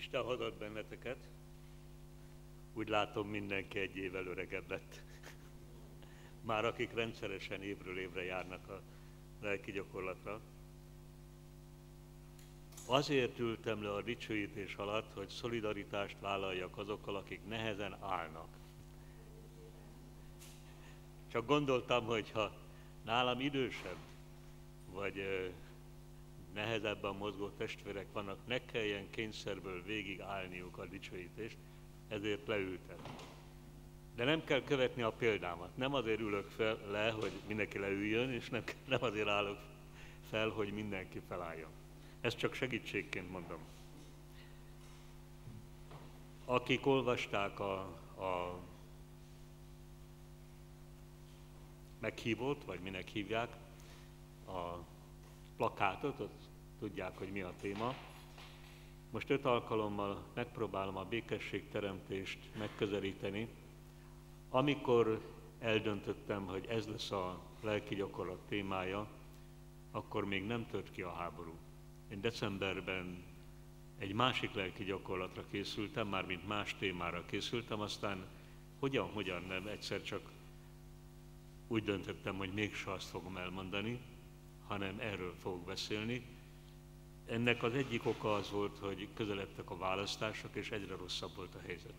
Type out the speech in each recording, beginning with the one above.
Isten hadat benneteket. Úgy látom, mindenki egy évvel öregebb lett. Már akik rendszeresen évről évre járnak a lelki gyakorlatra. Azért ültem le a dicsőítés alatt, hogy szolidaritást vállaljak azokkal, akik nehezen állnak. Csak gondoltam, hogy ha nálam idősebb, vagy nehezebben mozgó testvérek vannak, ne kelljen kényszerből végig állniuk a dicsőítést, ezért leültem. De nem kell követni a példámat. Nem azért ülök fel le, hogy mindenki leüljön, és nem, nem azért állok fel, hogy mindenki felálljon. Ezt csak segítségként mondom. Akik olvasták a, a meghívót, vagy minek hívják, a plakátot, ott tudják, hogy mi a téma. Most öt alkalommal megpróbálom a békességteremtést megközelíteni. Amikor eldöntöttem, hogy ez lesz a lelki gyakorlat témája, akkor még nem tört ki a háború. Én decemberben egy másik lelki gyakorlatra készültem, már mint más témára készültem, aztán hogyan-hogyan nem, egyszer csak úgy döntöttem, hogy mégse azt fogom elmondani, hanem erről fogok beszélni. Ennek az egyik oka az volt, hogy közeledtek a választások, és egyre rosszabb volt a helyzet.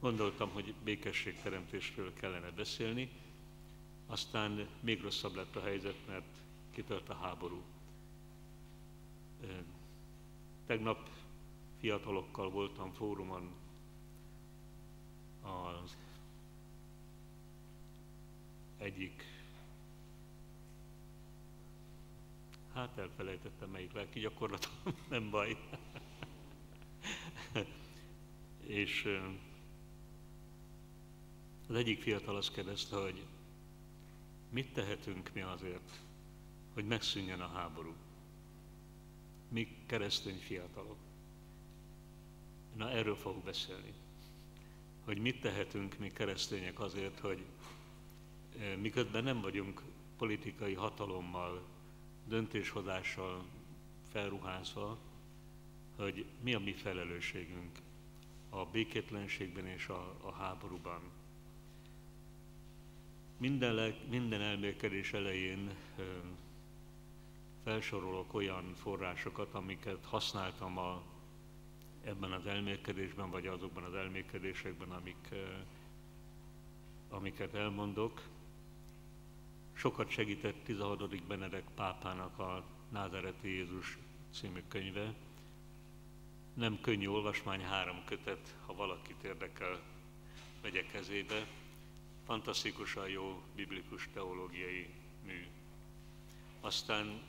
Gondoltam, hogy békességteremtésről kellene beszélni, aztán még rosszabb lett a helyzet, mert kitört a háború. Tegnap fiatalokkal voltam fórumon az egyik Hát elfelejtettem melyik lelki gyakorlatom, nem baj. és az egyik fiatal azt kérdezte, hogy mit tehetünk mi azért, hogy megszűnjön a háború. Mi keresztény fiatalok. Na erről fogok beszélni. Hogy mit tehetünk mi keresztények azért, hogy miközben nem vagyunk politikai hatalommal döntéshozással felruházva, hogy mi a mi felelősségünk a békétlenségben és a, a háborúban. Minden, le, minden elmélkedés elején ö, felsorolok olyan forrásokat, amiket használtam a, ebben az elmélkedésben, vagy azokban az elmélkedésekben, amik, ö, amiket elmondok. Sokat segített 16. Benedek pápának a Názereti Jézus című könyve. Nem könnyű olvasmány, három kötet, ha valakit érdekel, vegye kezébe. Fantasztikusan jó biblikus teológiai mű. Aztán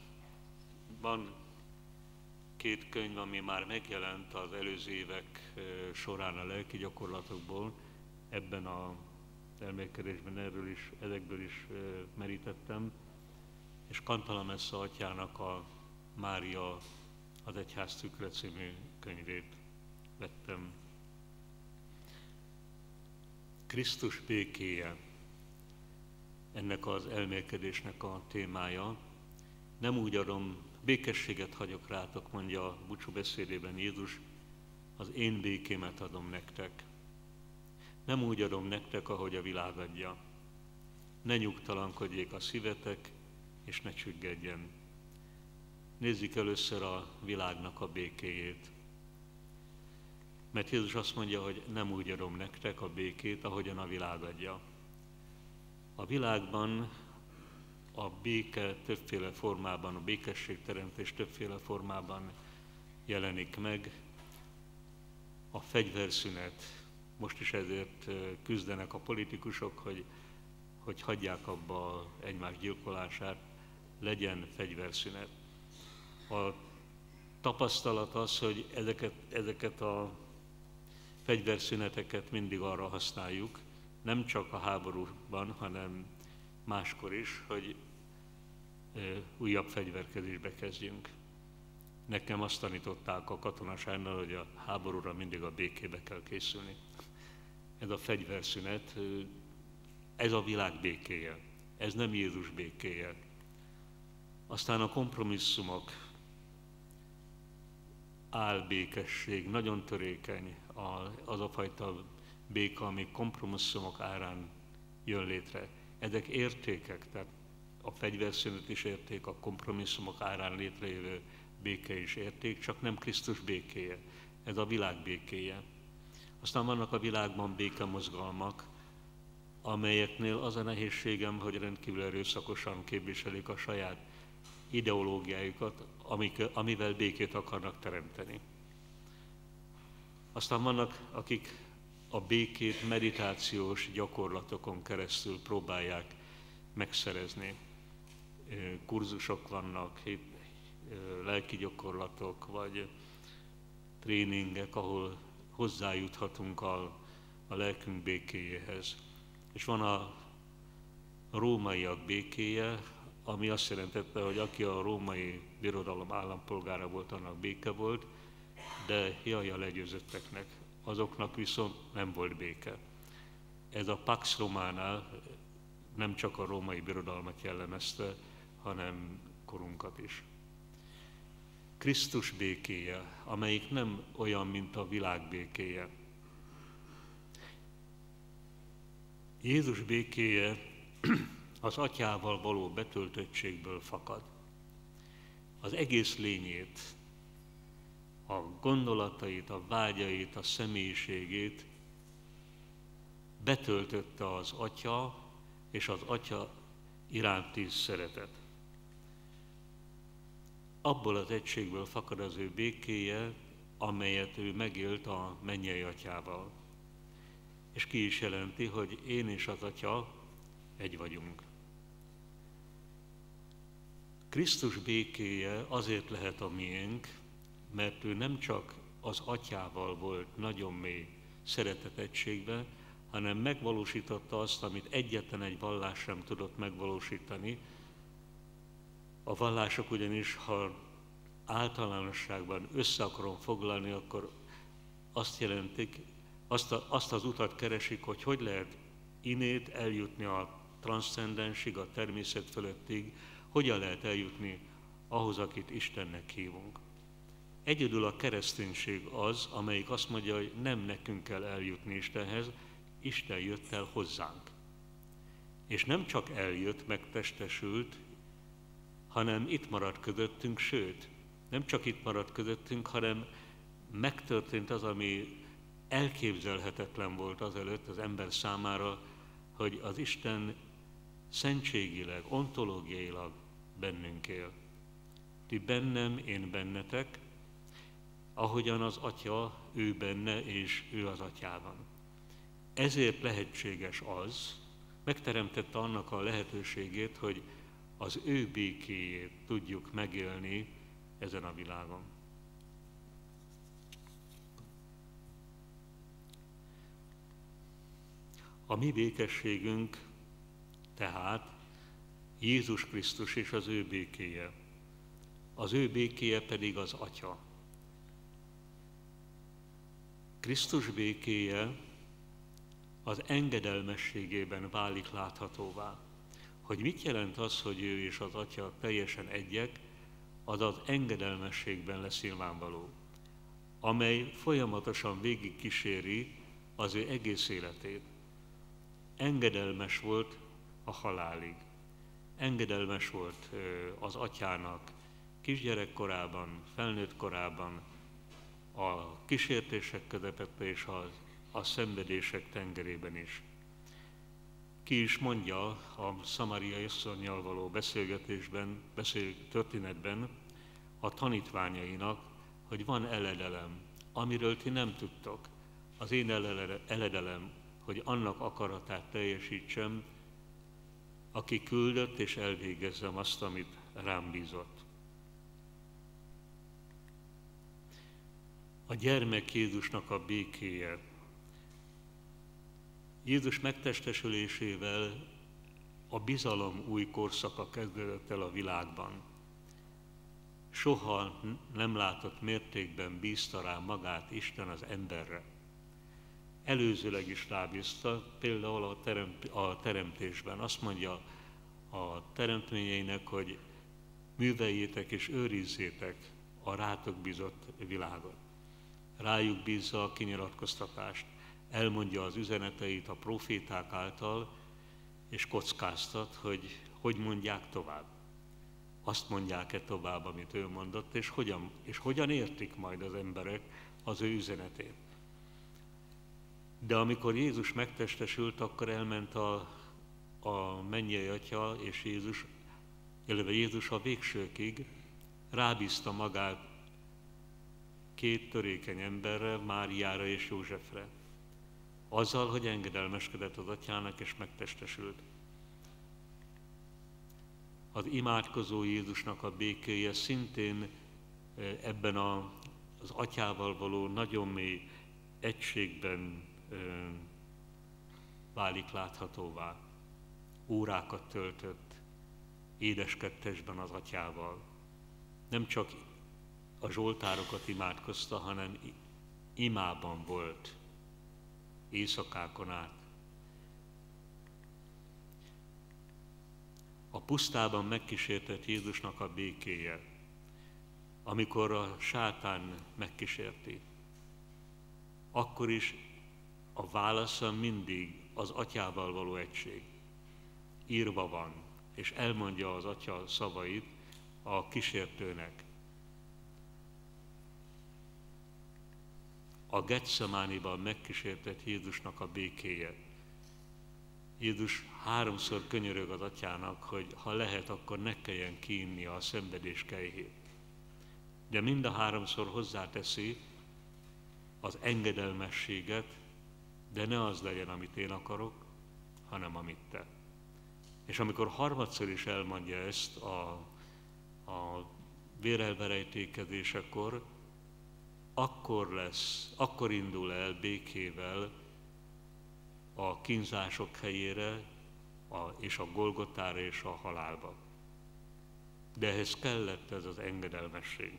van két könyv, ami már megjelent az előző évek során a lelki gyakorlatokból, ebben a elmélkedésben erről is, ezekből is merítettem, és Kantalamessa atyának a Mária az Egyház Tükre című könyvét vettem. Krisztus békéje, ennek az elmélkedésnek a témája. Nem úgy adom, békességet hagyok rátok, mondja a búcsú beszédében Jézus, az én békémet adom nektek. Nem úgy adom nektek, ahogy a világ adja. Ne nyugtalankodjék a szívetek, és ne csüggedjen. Nézzük először a világnak a békéjét. Mert Jézus azt mondja, hogy nem úgy adom nektek a békét, ahogyan a világ adja. A világban a béke többféle formában, a békességteremtés többféle formában jelenik meg. A fegyverszünet, most is ezért küzdenek a politikusok, hogy, hogy hagyják abba egymás gyilkolását, legyen fegyverszünet. A tapasztalat az, hogy ezeket, ezeket a fegyverszüneteket mindig arra használjuk, nem csak a háborúban, hanem máskor is, hogy újabb fegyverkezésbe kezdjünk. Nekem azt tanították a katonaságnál, hogy a háborúra mindig a békébe kell készülni ez a fegyverszünet, ez a világ békéje, ez nem Jézus békéje. Aztán a kompromisszumok. álbékesség, nagyon törékeny az a fajta béka, ami kompromisszumok árán jön létre. Ezek értékek, tehát a fegyverszünet is érték, a kompromisszumok árán létrejövő béke is érték, csak nem Krisztus békéje. Ez a világ békéje. Aztán vannak a világban békemozgalmak, amelyeknél az a nehézségem, hogy rendkívül erőszakosan képviselik a saját ideológiájukat, amik, amivel békét akarnak teremteni. Aztán vannak, akik a békét meditációs gyakorlatokon keresztül próbálják megszerezni. Kurzusok vannak, lelki gyakorlatok, vagy tréningek, ahol hozzájuthatunk a, a lelkünk békéjéhez. És van a rómaiak békéje, ami azt jelentette, hogy aki a római birodalom állampolgára volt, annak béke volt, de jaj a legyőzötteknek, azoknak viszont nem volt béke. Ez a Pax Romana nem csak a római birodalmat jellemezte, hanem korunkat is. Krisztus békéje, amelyik nem olyan, mint a világ békéje. Jézus békéje az atyával való betöltöttségből fakad. Az egész lényét, a gondolatait, a vágyait, a személyiségét betöltötte az atya és az atya iránti szeretet. Abból az egységből fakad az ő békéje, amelyet ő megélt a mennyei atyával. És ki is jelenti, hogy én és az atya egy vagyunk. Krisztus békéje azért lehet a miénk, mert ő nem csak az atyával volt nagyon mély szeretetegységben, hanem megvalósította azt, amit egyetlen egy vallás sem tudott megvalósítani. A vallások ugyanis, ha általánosságban össze akarom foglalni, akkor azt jelentik, azt, a, azt az utat keresik, hogy hogy lehet inét eljutni a transzcendensig, a természet fölöttig, hogyan lehet eljutni ahhoz, akit Istennek hívunk. Egyedül a kereszténység az, amelyik azt mondja, hogy nem nekünk kell eljutni Istenhez, Isten jött el hozzánk. És nem csak eljött, megtestesült, hanem itt maradt közöttünk, sőt, nem csak itt maradt közöttünk, hanem megtörtént az, ami elképzelhetetlen volt azelőtt az ember számára, hogy az Isten szentségileg, ontológiailag bennünk él. Ti bennem, én bennetek, ahogyan az Atya, ő benne, és ő az Atyában. Ezért lehetséges az, megteremtette annak a lehetőségét, hogy az ő békéjét tudjuk megélni ezen a világon. A mi békességünk tehát Jézus Krisztus és az ő békéje. Az ő békéje pedig az Atya. Krisztus békéje az engedelmességében válik láthatóvá. Hogy mit jelent az, hogy ő és az Atya teljesen egyek, az az engedelmességben lesz nyilvánvaló, amely folyamatosan végig kíséri az ő egész életét. Engedelmes volt a halálig. Engedelmes volt az atyának kisgyerekkorában, felnőtt korában, a kísértések közepette és a, a szenvedések tengerében is. Ki is mondja a Samaria asszonynal való beszélgetésben, beszél, történetben a tanítványainak, hogy van eledelem, amiről ti nem tudtok. Az én eledelem, hogy annak akaratát teljesítsem, aki küldött, és elvégezzem azt, amit rám bízott. A gyermek Jézusnak a békéje. Jézus megtestesülésével a bizalom új korszaka kezdődött el a világban. Soha nem látott mértékben bízta rá magát Isten az emberre előzőleg is rábízta, például a, teremt, a teremtésben. Azt mondja a teremtményeinek, hogy műveljétek és őrizzétek a rátok bizott világot. Rájuk bízza a kinyilatkoztatást, elmondja az üzeneteit a proféták által, és kockáztat, hogy hogy mondják tovább. Azt mondják-e tovább, amit ő mondott, és hogyan, és hogyan értik majd az emberek az ő üzenetét. De amikor Jézus megtestesült, akkor elment a, a mennyei atya és Jézus, illetve Jézus a végsőkig rábízta magát két törékeny emberre, Máriára és Józsefre. Azzal, hogy engedelmeskedett az atyának és megtestesült. Az imádkozó Jézusnak a békéje szintén ebben a, az atyával való nagyon mély egységben válik láthatóvá. Órákat töltött édeskettesben az atyával. Nem csak a zsoltárokat imádkozta, hanem imában volt éjszakákon át. A pusztában megkísértett Jézusnak a békéje, amikor a sátán megkísérti, akkor is a válasza mindig az atyával való egység. Írva van, és elmondja az atya szavait a kísértőnek. A Getszemániban megkísértett Jézusnak a békéje. Jézus háromszor könyörög az atyának, hogy ha lehet, akkor ne kelljen kiinni a szenvedés kejhét. De mind a háromszor hozzáteszi az engedelmességet, de ne az legyen, amit én akarok, hanem amit te. És amikor harmadszor is elmondja ezt a, a vérelverejtékezésekor, akkor lesz, akkor indul el békével a kínzások helyére, a, és a Golgotára és a halálba. De ehhez kellett ez az engedelmesség.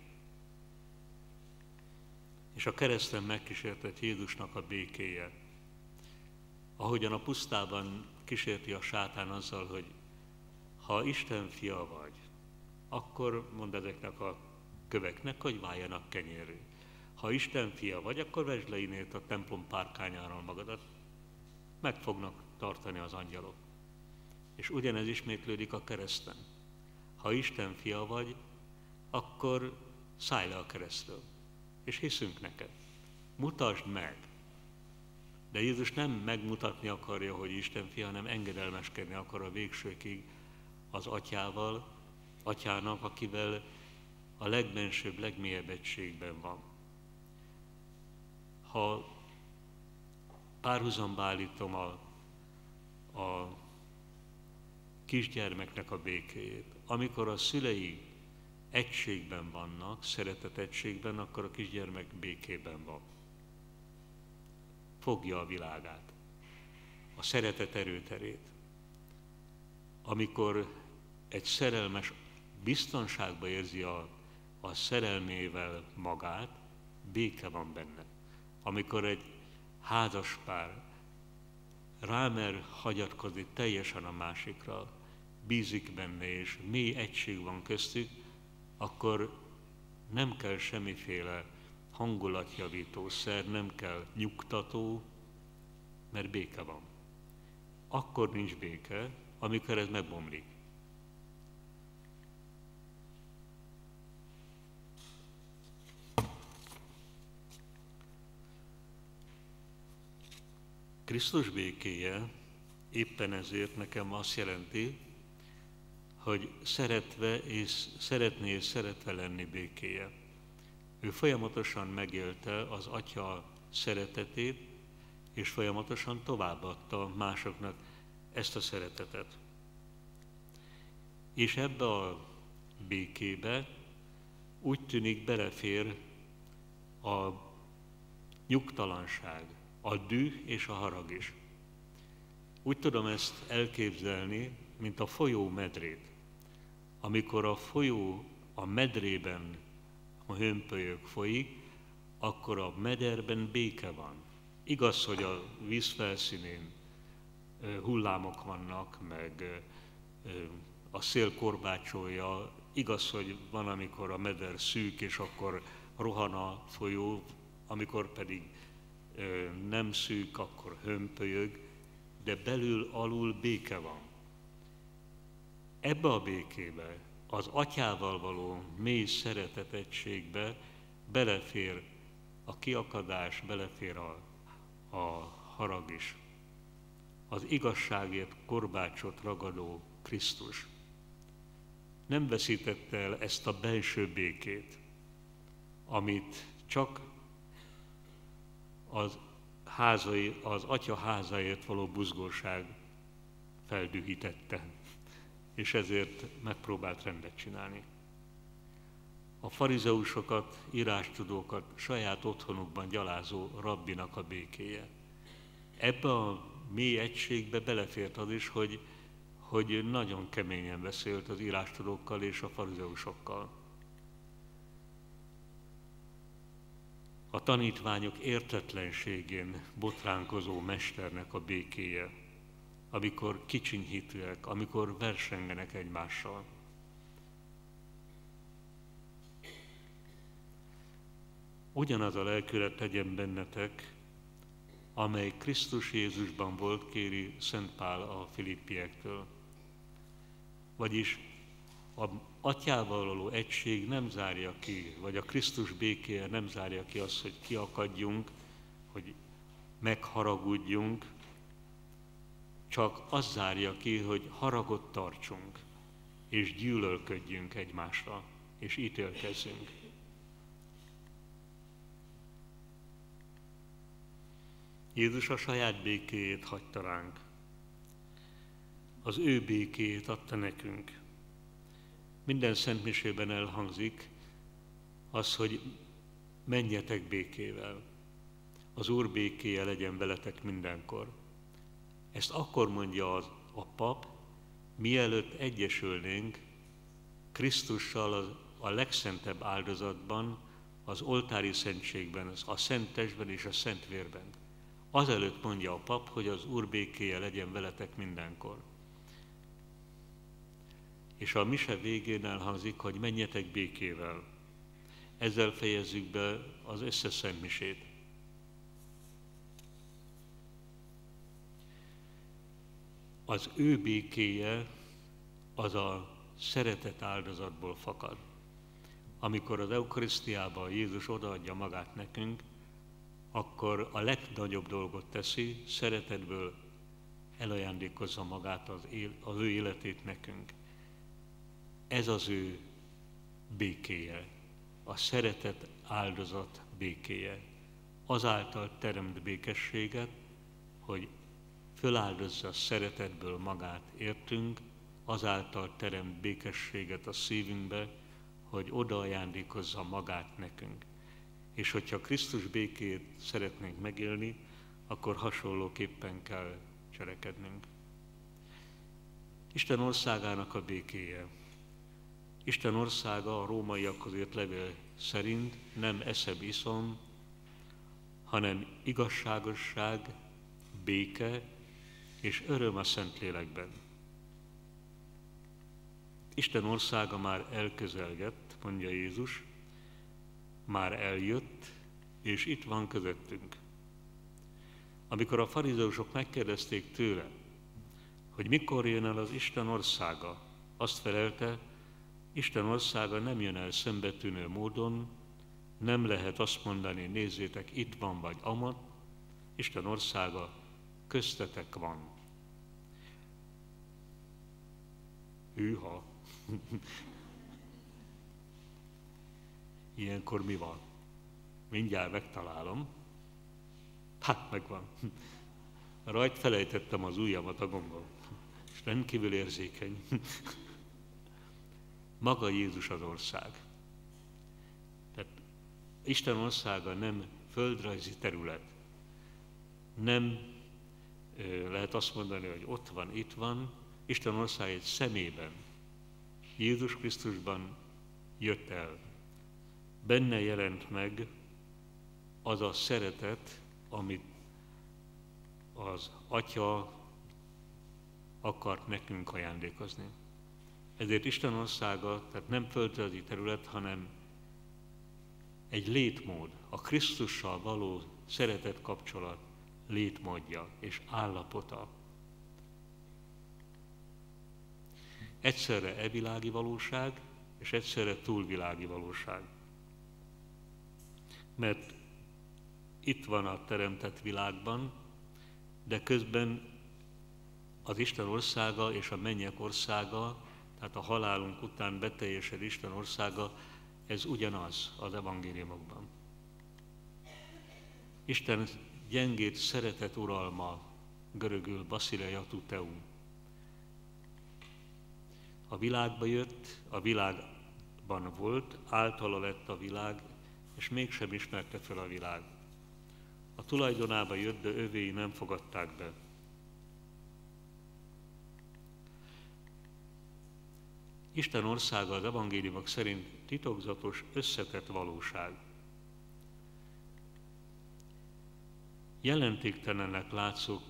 És a kereszten megkísértett Jézusnak a békéje, ahogyan a pusztában kísérti a sátán azzal, hogy ha Isten fia vagy, akkor mond ezeknek a köveknek, hogy váljanak kenyérű. Ha Isten fia vagy, akkor vesd le innét a templom párkányáról magadat, meg fognak tartani az angyalok. És ugyanez ismétlődik a kereszten. Ha Isten fia vagy, akkor szállj le a keresztről, és hiszünk neked. Mutasd meg, de Jézus nem megmutatni akarja, hogy Isten fia, hanem engedelmeskedni akar a végsőkig az atyával, atyának, akivel a legbensőbb, legmélyebb egységben van. Ha párhuzamba állítom a, a kisgyermeknek a békéjét, amikor a szülei egységben vannak, szeretet egységben, akkor a kisgyermek békében van fogja a világát, a szeretet erőterét. Amikor egy szerelmes biztonságba érzi a, a szerelmével magát, béke van benne. Amikor egy házaspár rámer hagyatkozni teljesen a másikra, bízik benne, és mély egység van köztük, akkor nem kell semmiféle hangulatjavító szer, nem kell nyugtató, mert béke van. Akkor nincs béke, amikor ez megbomlik. Krisztus békéje éppen ezért nekem azt jelenti, hogy szeretve és szeretné és szeretve lenni békéje. Ő folyamatosan megélte az Atya szeretetét, és folyamatosan továbbadta másoknak ezt a szeretetet. És ebbe a békébe úgy tűnik belefér a nyugtalanság, a düh és a harag is. Úgy tudom ezt elképzelni, mint a folyó medrét. Amikor a folyó a medrében a hömpölyök folyik, akkor a mederben béke van. Igaz, hogy a víz felszínén hullámok vannak, meg a szél korbácsolja igaz, hogy van, amikor a meder szűk, és akkor rohan a folyó, amikor pedig nem szűk, akkor hömpölyög, de belül alul béke van. Ebbe a békébe, az atyával való mély szeretetegységbe belefér a kiakadás, belefér a, a harag is. Az igazságért korbácsot ragadó Krisztus nem veszítette el ezt a belső békét, amit csak az, házai, az atya házáért való buzgóság feldühítette, és ezért megpróbált rendet csinálni. A farizeusokat, írástudókat saját otthonukban gyalázó rabbinak a békéje. Ebbe a mély egységbe belefért az is, hogy, hogy nagyon keményen beszélt az írástudókkal és a farizeusokkal. A tanítványok értetlenségén botránkozó mesternek a békéje, amikor kicsinyhitőek, amikor versengenek egymással. Ugyanaz a lelkület tegyen bennetek, amely Krisztus Jézusban volt, kéri Szent Pál a filippiektől. Vagyis a atyával való egység nem zárja ki, vagy a Krisztus békéje nem zárja ki azt, hogy kiakadjunk, hogy megharagudjunk, csak az zárja ki, hogy haragot tartsunk, és gyűlölködjünk egymásra, és ítélkezzünk. Jézus a saját békéjét hagyta ránk. Az ő békéjét adta nekünk. Minden szentmisében elhangzik az, hogy menjetek békével. Az Úr békéje legyen veletek mindenkor. Ezt akkor mondja az, a pap, mielőtt egyesülnénk Krisztussal az, a legszentebb áldozatban, az oltári szentségben, a szent testben és a szent vérben. Azelőtt mondja a pap, hogy az Úr békéje legyen veletek mindenkor. És a mise végén elhangzik, hogy menjetek békével. Ezzel fejezzük be az összeszent misét. Az ő békéje az a szeretet áldozatból fakad. Amikor az Eukarisztiában Jézus odaadja magát nekünk, akkor a legnagyobb dolgot teszi, szeretetből elajándékozza magát az, él, az ő életét nekünk. Ez az ő békéje, a szeretet áldozat békéje. Azáltal teremt békességet, hogy föláldozza szeretetből magát értünk, azáltal teremt békességet a szívünkbe, hogy oda ajándékozza magát nekünk. És hogyha Krisztus békét szeretnénk megélni, akkor hasonlóképpen kell cselekednünk. Isten országának a békéje. Isten országa a rómaiakhoz írt levél szerint nem eszeb iszom, hanem igazságosság, béke és öröm a Szentlélekben. Isten országa már elközelgett, mondja Jézus, már eljött, és itt van közöttünk. Amikor a farizeusok megkérdezték tőle, hogy mikor jön el az Isten országa, azt felelte, Isten országa nem jön el szembetűnő módon, nem lehet azt mondani, nézzétek, itt van vagy amat, Isten országa köztetek van. Hűha! Ilyenkor mi van? Mindjárt megtalálom. Hát megvan. Rajt felejtettem az ujjamat a gombon, és rendkívül érzékeny. Maga Jézus az ország. Tehát Isten országa nem földrajzi terület. Nem lehet azt mondani, hogy ott van, itt van. Isten ország egy szemében. Jézus Krisztusban jött el benne jelent meg az a szeretet, amit az Atya akart nekünk ajándékozni. Ezért Isten országa, tehát nem földrajzi terület, hanem egy létmód, a Krisztussal való szeretet kapcsolat létmódja és állapota. Egyszerre evilági valóság, és egyszerre túlvilági valóság. Mert itt van a teremtett világban, de közben az Isten országa és a mennyek országa, tehát a halálunk után beteljesed Isten országa, ez ugyanaz az evangéliumokban. Isten gyengét szeretet uralma, görögül basileia teum. A világba jött, a világban volt, általa lett a világ, és mégsem ismerte fel a világ. A tulajdonába jött, de övéi nem fogadták be. Isten országa az evangéliumok szerint titokzatos, összetett valóság. Jelentéktelennek látszó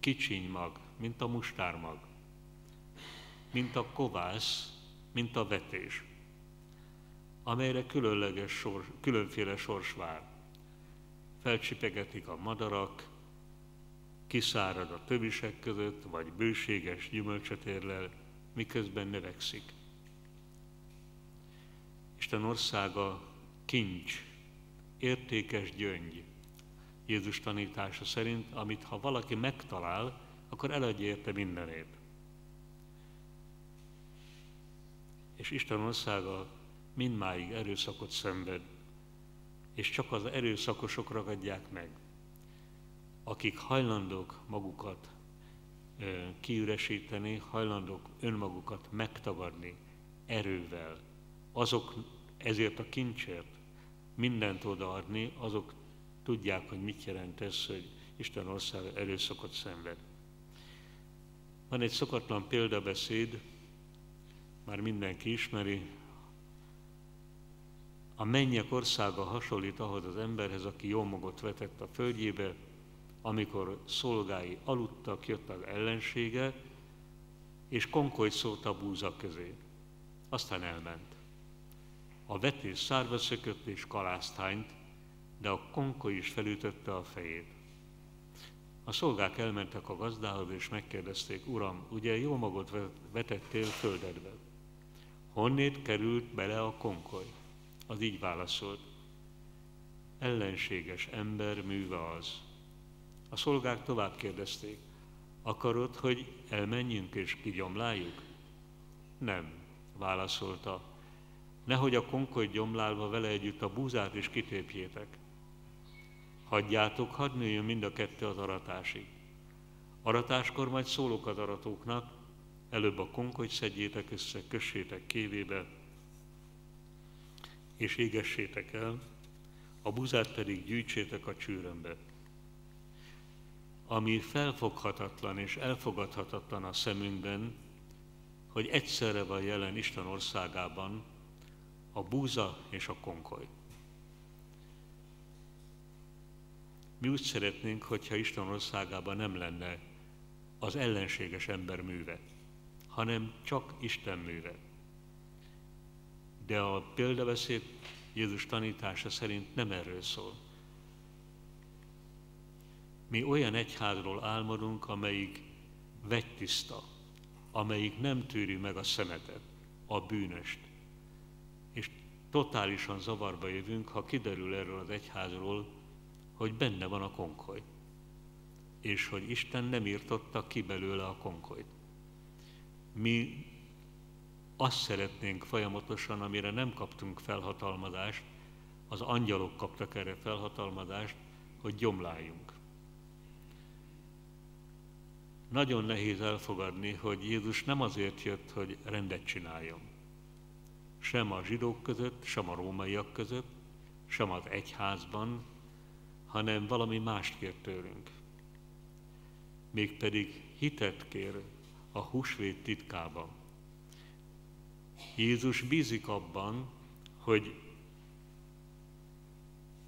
kicsiny mag, mint a mustármag, mint a kovász, mint a vetés, amelyre különleges sors, különféle sors vár. Felcsipegetik a madarak, kiszárad a tövisek között, vagy bőséges gyümölcsöt érlel, miközben növekszik. Isten országa kincs, értékes gyöngy. Jézus tanítása szerint, amit ha valaki megtalál, akkor eladja érte mindenét. És Isten országa mindmáig erőszakot szenved, és csak az erőszakosok ragadják meg, akik hajlandók magukat kiüresíteni, hajlandók önmagukat megtagadni erővel. Azok ezért a kincsért mindent odaadni, azok tudják, hogy mit jelent ez, hogy Isten ország erőszakot szenved. Van egy szokatlan példabeszéd, már mindenki ismeri, a mennyek országa hasonlít ahhoz az emberhez, aki jó magot vetett a földjébe, amikor szolgái aludtak, jött az ellensége, és konkolyt szólt a búza közé. Aztán elment. A vetés szárva szökött és kalásztányt, de a konkoly is felütötte a fejét. A szolgák elmentek a gazdához, és megkérdezték, Uram, ugye jó magot vetettél földedbe? Honnét került bele a konkoly? Az így válaszolt. Ellenséges ember műve az, a szolgák tovább kérdezték, akarod, hogy elmenjünk és kigyomláljuk? Nem, válaszolta. Nehogy a konkoly gyomlálva vele együtt a búzát is kitépjétek. Hagyjátok, hadd nőjön mind a kettő az aratásig. Aratáskor majd szólok az aratóknak, előbb a konkolyt szedjétek össze, kössétek kévébe, és égessétek el, a buzát pedig gyűjtsétek a csűrömbe ami felfoghatatlan és elfogadhatatlan a szemünkben, hogy egyszerre van jelen Isten országában a búza és a konkoly. Mi úgy szeretnénk, hogyha Isten országában nem lenne az ellenséges ember műve, hanem csak Isten műve. De a példabeszéd Jézus tanítása szerint nem erről szól. Mi olyan egyházról álmodunk, amelyik vegytiszta, amelyik nem tűri meg a szemetet, a bűnöst. És totálisan zavarba jövünk, ha kiderül erről az egyházról, hogy benne van a konkoly, és hogy Isten nem írtotta ki belőle a konkolyt. Mi azt szeretnénk folyamatosan, amire nem kaptunk felhatalmazást, az angyalok kaptak erre felhatalmazást, hogy gyomláljunk. Nagyon nehéz elfogadni, hogy Jézus nem azért jött, hogy rendet csináljon. Sem a zsidók között, sem a rómaiak között, sem az egyházban, hanem valami mást kér tőlünk. Mégpedig hitet kér a húsvét titkában. Jézus bízik abban, hogy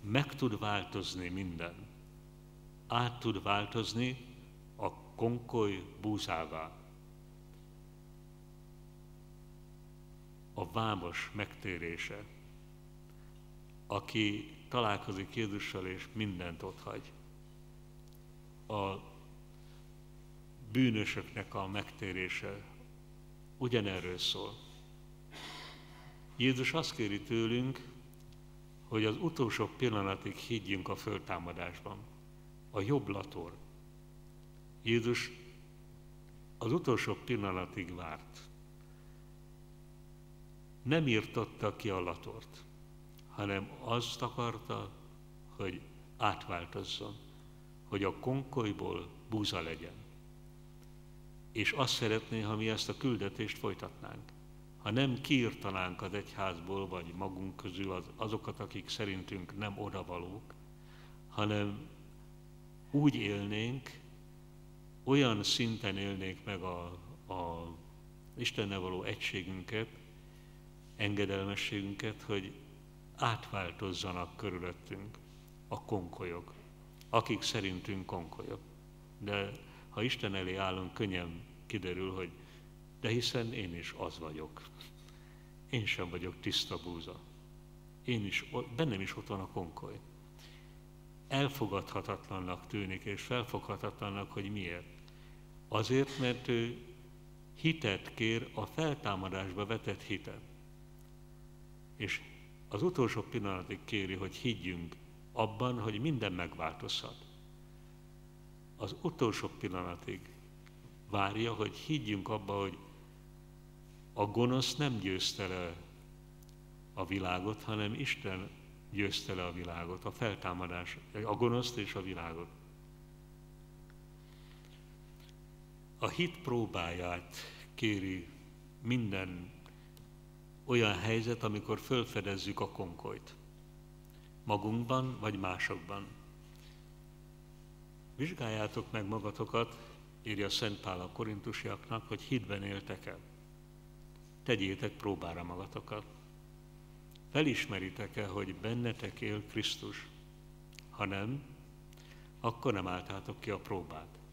meg tud változni minden. Át tud változni konkoly búzává. a vámos megtérése, aki találkozik Jézussal és mindent ott hagy. A bűnösöknek a megtérése ugyanerről szól. Jézus azt kéri tőlünk, hogy az utolsó pillanatig higgyünk a föltámadásban. A jobb lator. Jézus az utolsó pillanatig várt. Nem írtotta ki a latort, hanem azt akarta, hogy átváltozzon, hogy a konkolyból búza legyen. És azt szeretné, ha mi ezt a küldetést folytatnánk. Ha nem kiirtanánk az egyházból, vagy magunk közül az, azokat, akik szerintünk nem odavalók, hanem úgy élnénk, olyan szinten élnék meg a, a Istennel való egységünket, engedelmességünket, hogy átváltozzanak körülöttünk a konkolyok, akik szerintünk konkolyok. De ha Isten elé állunk, könnyen kiderül, hogy de hiszen én is az vagyok. Én sem vagyok tiszta búza. Én is, bennem is ott van a konkoly. Elfogadhatatlannak tűnik, és felfoghatatlannak, hogy miért. Azért, mert ő hitet kér, a feltámadásba vetett hitet. És az utolsó pillanatig kéri, hogy higgyünk abban, hogy minden megváltozhat. Az utolsó pillanatig várja, hogy higgyünk abba, hogy a gonosz nem győzte le a világot, hanem Isten győzte le a világot, a feltámadás, a gonoszt és a világot. A hit próbáját kéri minden olyan helyzet, amikor fölfedezzük a konkolyt. Magunkban vagy másokban. Vizsgáljátok meg magatokat, írja Szent Pál a korintusiaknak, hogy hitben éltek el. Tegyétek próbára magatokat. Felismeritek-e, hogy bennetek él Krisztus? Ha nem, akkor nem álltátok ki a próbát.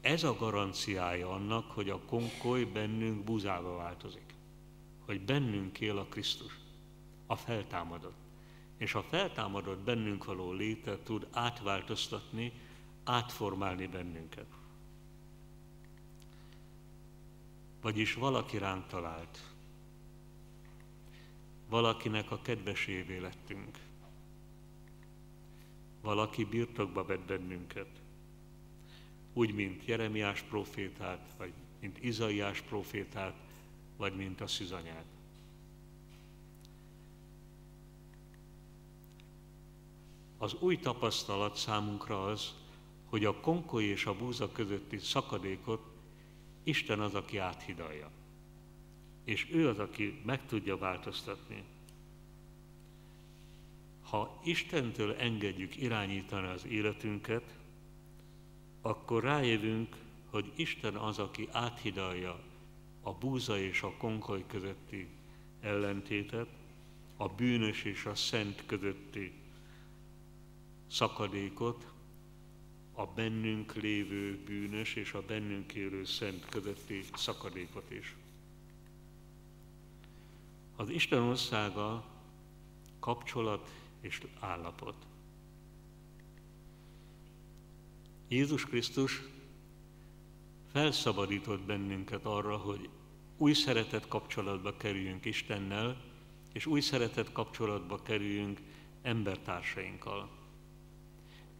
Ez a garanciája annak, hogy a konkoly bennünk búzába változik hogy bennünk él a Krisztus, a feltámadott. És a feltámadott bennünk való léte tud átváltoztatni, átformálni bennünket. Vagyis valaki ránk talált. Valakinek a kedvesévé lettünk. Valaki birtokba vett bennünket. Úgy, mint Jeremiás profétát, vagy mint Izaiás profétát, vagy mint a szűzanyád. Az új tapasztalat számunkra az, hogy a konkoly és a búza közötti szakadékot Isten az, aki áthidalja. És ő az, aki meg tudja változtatni. Ha Istentől engedjük irányítani az életünket, akkor rájövünk, hogy Isten az, aki áthidalja a búza és a konkoly közötti ellentétet, a bűnös és a szent közötti szakadékot, a bennünk lévő bűnös és a bennünk élő szent közötti szakadékot is. Az Isten országa kapcsolat és állapot. Jézus Krisztus felszabadított bennünket arra, hogy új szeretet kapcsolatba kerüljünk Istennel, és új szeretet kapcsolatba kerüljünk embertársainkkal.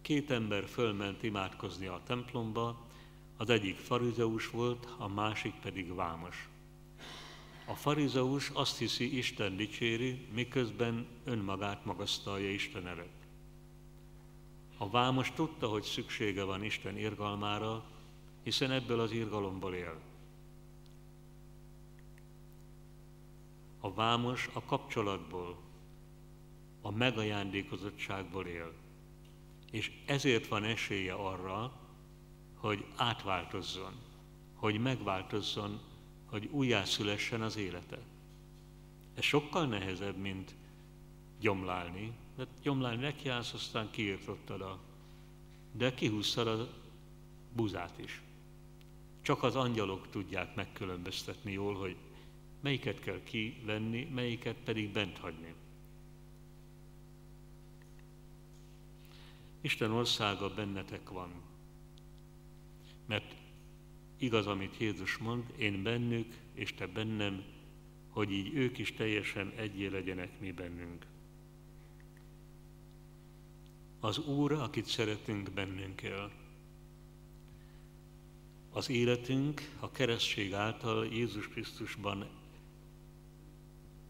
Két ember fölment imádkozni a templomba, az egyik farizeus volt, a másik pedig vámos. A farizeus azt hiszi, Isten dicséri, miközben önmagát magasztalja Isten előtt. A vámos tudta, hogy szüksége van Isten irgalmára, hiszen ebből az irgalomból él. A vámos a kapcsolatból, a megajándékozottságból él. És ezért van esélye arra, hogy átváltozzon, hogy megváltozzon, hogy újjászülessen az élete. Ez sokkal nehezebb, mint gyomlálni. Mert gyomlálni nekiállsz, aztán kiirtottad a... De kihúztad a buzát is. Csak az angyalok tudják megkülönböztetni jól, hogy melyiket kell kivenni, melyiket pedig bent hagyni. Isten országa bennetek van. Mert igaz, amit Jézus mond, én bennük, és te bennem, hogy így ők is teljesen egyé legyenek mi bennünk. Az Úr, akit szeretünk, bennünk él. Az életünk a keresztség által Jézus Krisztusban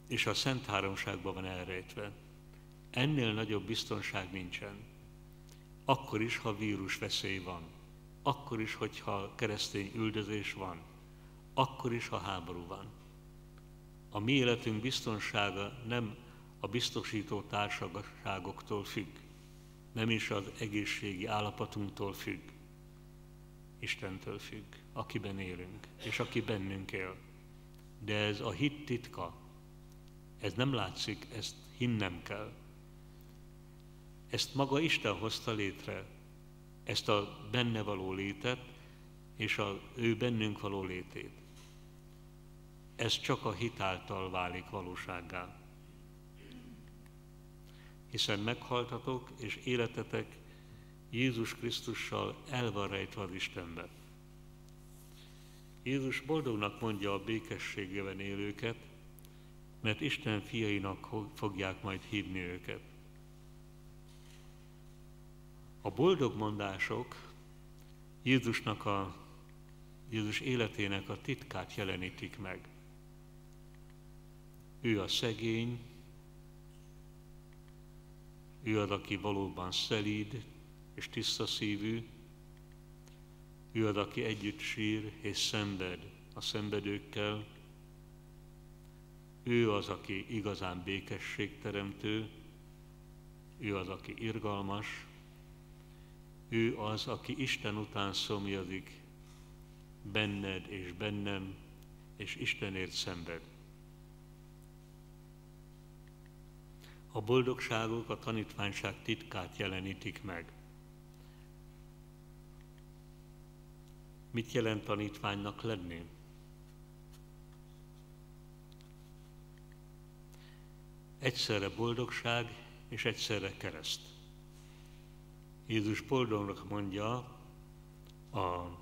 és a Szent Háromságban van elrejtve. Ennél nagyobb biztonság nincsen. Akkor is, ha vírus veszély van. Akkor is, hogyha keresztény üldözés van. Akkor is, ha háború van. A mi életünk biztonsága nem a biztosító társaságoktól függ, nem is az egészségi állapotunktól függ, Istentől függ, akiben élünk, és aki bennünk él. De ez a hit titka, ez nem látszik, ezt hinnem kell. Ezt maga Isten hozta létre, ezt a benne való létet, és a ő bennünk való létét. Ez csak a hitáltal válik valósággá. Hiszen meghaltatok, és életetek Jézus Krisztussal el van rejtve az Istenben. Jézus boldognak mondja a békességében élőket, mert Isten fiainak fogják majd hívni őket. A boldog mondások Jézusnak a, Jézus életének a titkát jelenítik meg. Ő a szegény, ő az, aki valóban szelíd és tiszta szívű, ő az, aki együtt sír és szenved a szenvedőkkel, ő az, aki igazán békességteremtő, ő az, aki irgalmas, ő az, aki Isten után szomjazik, benned és bennem, és Istenért szenved. A boldogságok a tanítványság titkát jelenítik meg. Mit jelent tanítványnak lenni? Egyszerre boldogság és egyszerre kereszt. Jézus boldognak mondja a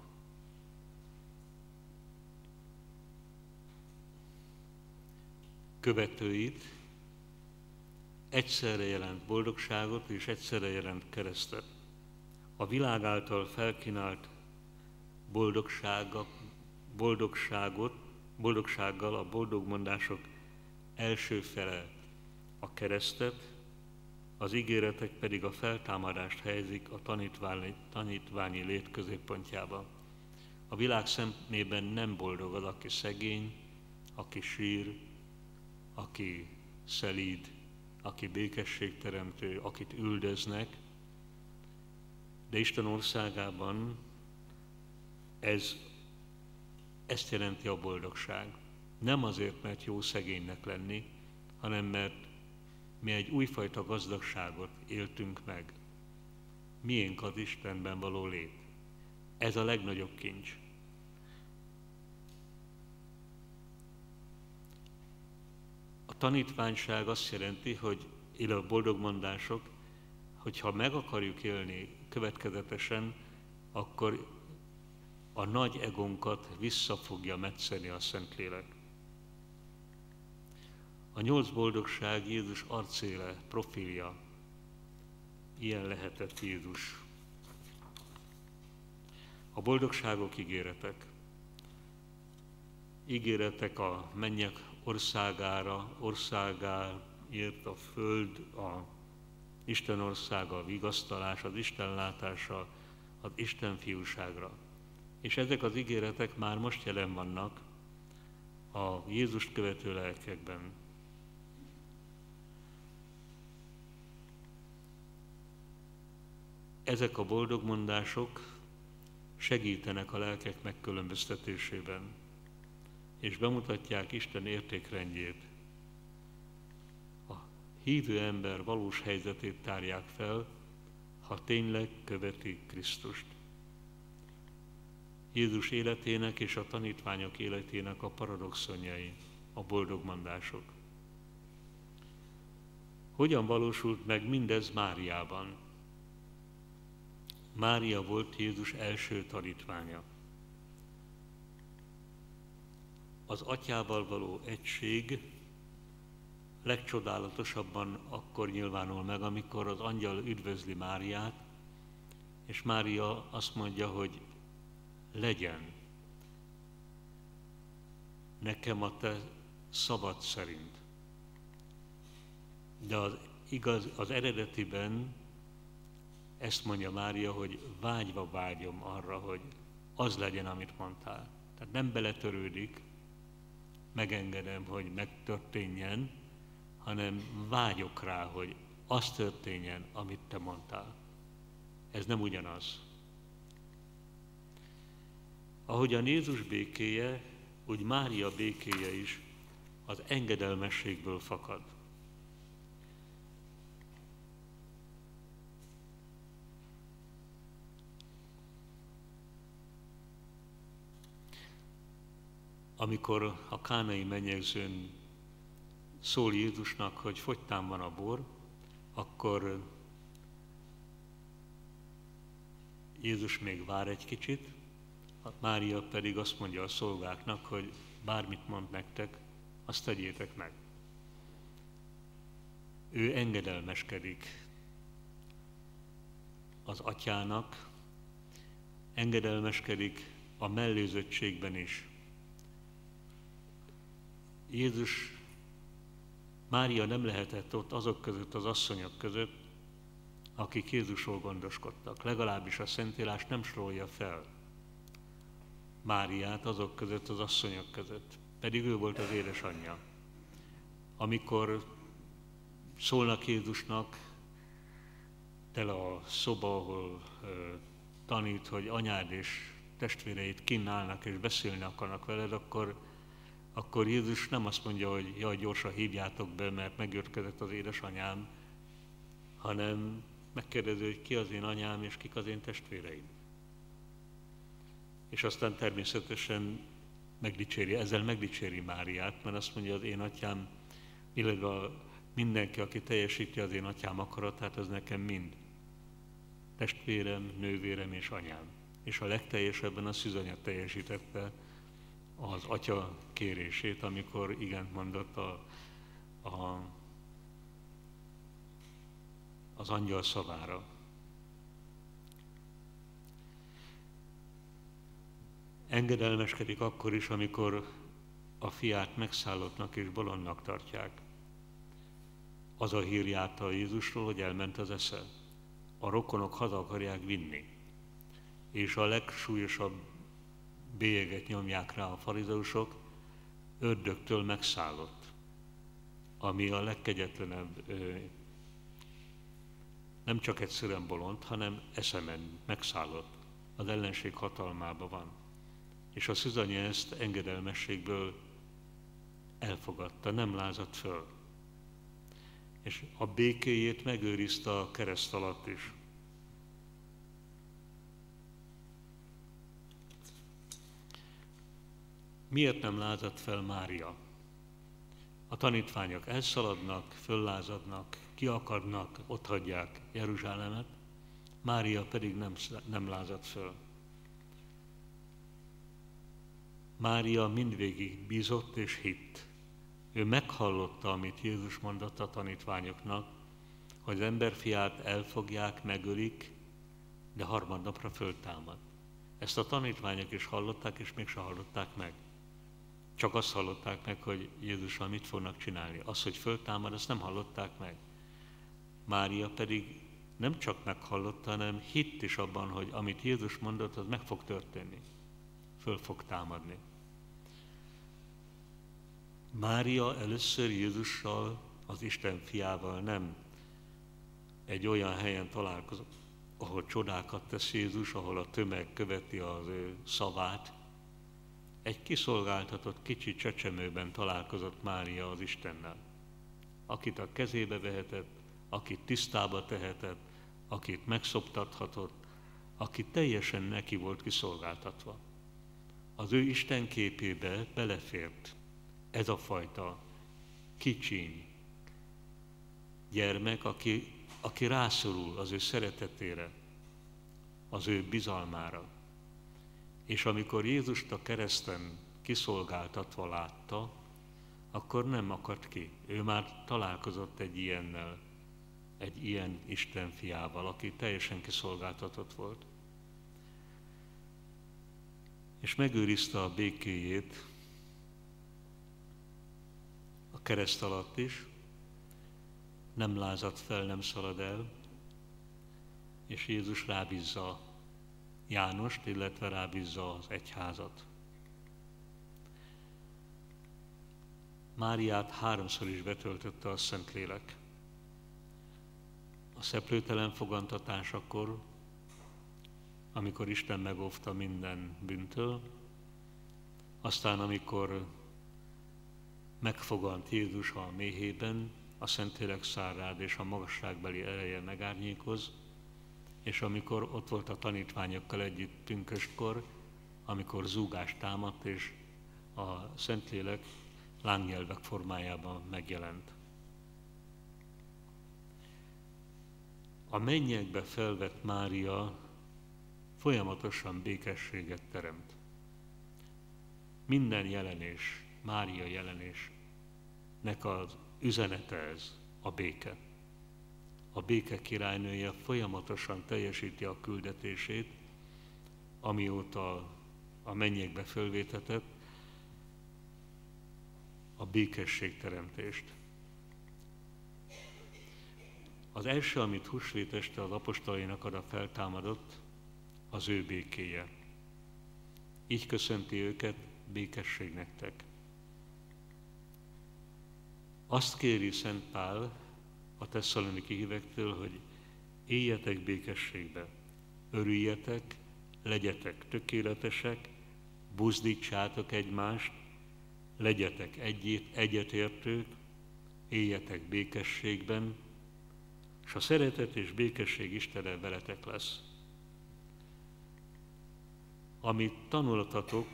követőit, egyszerre jelent boldogságot és egyszerre jelent keresztet. A világ által felkínált boldogsága, boldogságot, boldogsággal a boldogmondások első fele a keresztet, az ígéretek pedig a feltámadást helyezik a tanítványi, tanítványi lét középpontjába. A világ szemében nem boldog az, aki szegény, aki sír, aki szelíd, aki békességteremtő, akit üldöznek, de Isten országában ez, ezt jelenti a boldogság. Nem azért, mert jó szegénynek lenni, hanem mert mi egy újfajta gazdagságot éltünk meg. Miénk az Istenben való lét. Ez a legnagyobb kincs. Tanítványság azt jelenti, hogy él a boldog mondások, hogyha meg akarjuk élni következetesen, akkor a nagy egónkat vissza fogja metszeni a Szentlélek. A nyolc boldogság Jézus arcéle, profilja. Ilyen lehetett Jézus. A boldogságok ígéretek. Ígéretek a mennyek országára, országáért a föld, a Isten országa, a vigasztalás, az Isten látása, az Isten fiúságra. És ezek az ígéretek már most jelen vannak a Jézust követő lelkekben. Ezek a boldog mondások segítenek a lelkek megkülönböztetésében, és bemutatják Isten értékrendjét. A hívő ember valós helyzetét tárják fel, ha tényleg követi Krisztust. Jézus életének és a tanítványok életének a paradoxonjai. a boldogmondások. Hogyan valósult meg mindez Máriában? Mária volt Jézus első tanítványa. Az atyával való egység legcsodálatosabban akkor nyilvánul meg, amikor az angyal üdvözli Máriát, és Mária azt mondja, hogy legyen nekem a te szabad szerint. De az, igaz, az eredetiben ezt mondja Mária, hogy vágyva vágyom arra, hogy az legyen, amit mondtál. Tehát nem beletörődik, megengedem, hogy megtörténjen, hanem vágyok rá, hogy az történjen, amit te mondtál. Ez nem ugyanaz. Ahogyan Jézus békéje, úgy Mária békéje is az engedelmességből fakad. Amikor a kánai mennyegzőn szól Jézusnak, hogy fogytán van a bor, akkor Jézus még vár egy kicsit, Mária pedig azt mondja a szolgáknak, hogy bármit mond nektek, azt tegyétek meg. Ő engedelmeskedik az atyának, engedelmeskedik a mellőzöttségben is. Jézus, Mária nem lehetett ott azok között, az asszonyok között, akik Jézusról gondoskodtak. Legalábbis a Szentírás nem sorolja fel Máriát azok között, az asszonyok között. Pedig ő volt az édesanyja. Amikor szólnak Jézusnak, tele a szoba, ahol ö, tanít, hogy anyád és testvéreit kínálnak és beszélni akarnak veled, akkor, akkor Jézus nem azt mondja, hogy jaj, gyorsan hívjátok be, mert megérkezett az édesanyám, hanem megkérdezi, hogy ki az én anyám és kik az én testvéreim. És aztán természetesen megdicséri, ezzel megdicséri Máriát, mert azt mondja, az én atyám, illetve mindenki, aki teljesíti az én atyám akaratát, az nekem mind. Testvérem, nővérem és anyám. És a legteljesebben a szűzanya teljesítette az atya kérését, amikor igent mondott a, a az angyal szavára. Engedelmeskedik akkor is, amikor a fiát megszállottnak és bolondnak tartják. Az a hír járta Jézusról, hogy elment az esze. A rokonok haza akarják vinni. És a legsúlyosabb bélyeget nyomják rá a farizeusok, ördögtől megszállott, ami a legkegyetlenebb nem csak egyszerűen bolond, hanem eszemen megszállott, az ellenség hatalmába van. És a szüzanya ezt engedelmességből elfogadta, nem lázadt föl. És a békéjét megőrizte a kereszt alatt is. Miért nem lázadt fel Mária? A tanítványok elszaladnak, föllázadnak, ki akarnak, ott hagyják Jeruzsálemet, Mária pedig nem, nem lázadt föl. Mária mindvégig bízott és hitt. Ő meghallotta, amit Jézus mondott a tanítványoknak, hogy az emberfiát elfogják, megölik, de harmadnapra föltámad. Ezt a tanítványok is hallották, és mégsem hallották meg. Csak azt hallották meg, hogy Jézussal mit fognak csinálni. Az, hogy föltámad, azt nem hallották meg. Mária pedig nem csak meghallotta, hanem hitt is abban, hogy amit Jézus mondott, az meg fog történni. Föl fog támadni. Mária először Jézussal, az Isten fiával nem egy olyan helyen találkozott, ahol csodákat tesz Jézus, ahol a tömeg követi az ő szavát. Egy kiszolgáltatott kicsi csecsemőben találkozott Mária az Istennel, akit a kezébe vehetett, akit tisztába tehetett, akit megszoptathatott, aki teljesen neki volt kiszolgáltatva. Az ő Isten képébe belefért, ez a fajta kicsiny gyermek, aki, aki rászorul az ő szeretetére, az ő bizalmára. És amikor Jézust a kereszten kiszolgáltatva látta, akkor nem akadt ki. Ő már találkozott egy ilyennel, egy ilyen Isten fiával, aki teljesen kiszolgáltatott volt. És megőrizte a békéjét a kereszt alatt is, nem lázadt fel, nem szalad el, és Jézus rábízza Jánost, illetve rábízza az egyházat. Máriát háromszor is betöltötte a Szentlélek. A szeplőtelen fogantatásakor, amikor Isten megóvta minden bűntől, aztán amikor megfogant Jézus a méhében, a Szentlélek szárád és a magasságbeli ereje megárnyékoz, és amikor ott volt a tanítványokkal együtt pünköstkor, amikor zúgás támadt, és a Szentlélek lángnyelvek formájában megjelent. A mennyekbe felvett Mária folyamatosan békességet teremt. Minden jelenés, Mária jelenésnek az üzenete ez, a béke. A béke királynője folyamatosan teljesíti a küldetését, amióta a mennyekbe fölvétetett, a békességteremtést. Az első, amit húsvéteste az apostolainak arra feltámadott, az ő békéje. Így köszönti őket, békesség nektek. Azt kéri Szent Pál a tesszaloniki hívektől, hogy éljetek békességbe, örüljetek, legyetek tökéletesek, buzdítsátok egymást, legyetek egyet, egyetértők, éljetek békességben, és a szeretet és békesség Istene veletek lesz. Amit tanultatok,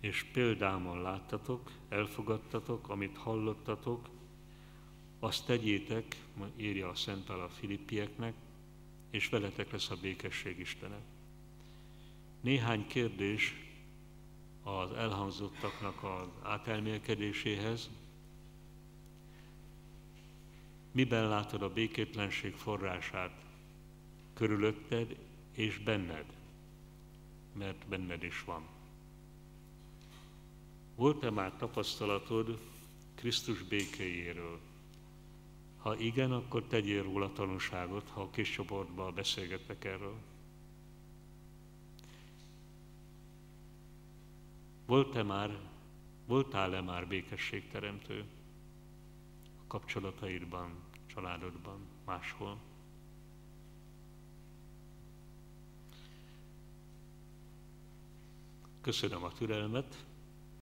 és példámon láttatok, elfogadtatok, amit hallottatok, azt tegyétek, írja a Szent a Filippieknek, és veletek lesz a békesség Istene. Néhány kérdés az elhangzottaknak az átelmélkedéséhez. Miben látod a békétlenség forrását? Körülötted és benned, mert benned is van. Volt-e már tapasztalatod Krisztus békéjéről? Ha igen, akkor tegyél róla tanúságot, ha a kis csoportban beszélgettek erről. Volt-e már, voltál-e már békességteremtő a kapcsolataidban, családodban, máshol? Köszönöm a türelmet,